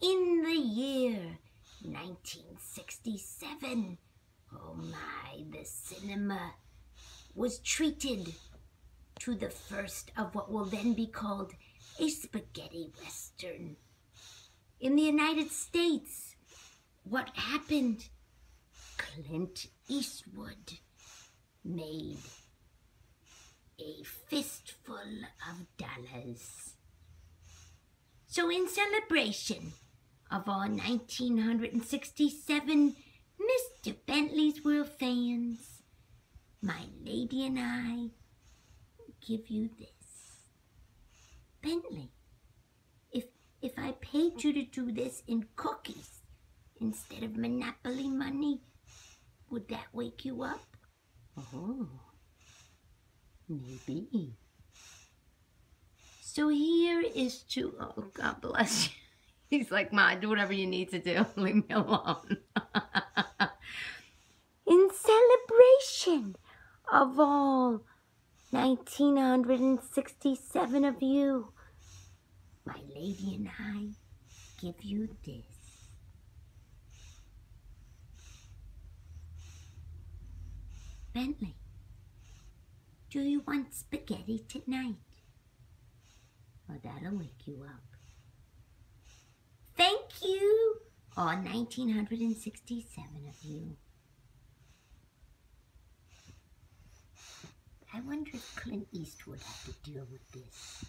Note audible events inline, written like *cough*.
in the year 1967, oh my, the cinema was treated to the first of what will then be called a spaghetti western. In the United States, what happened? Clint Eastwood made a fistful of dollars. So, in celebration of our 1967 Mr. Bentley's World fans, my lady and I give you this. Bentley, if if I paid you to do this in cookies instead of Monopoly money, would that wake you up? Oh, maybe. So here is to, oh, God bless you. *laughs* He's like, Ma, do whatever you need to do. *laughs* Leave me alone. *laughs* In celebration of all 1967 of you, my lady and I give you this. Bentley, do you want spaghetti tonight? Well, that'll wake you up. Thank you, all 1967 of you. I wonder if Clint Eastwood had to deal with this.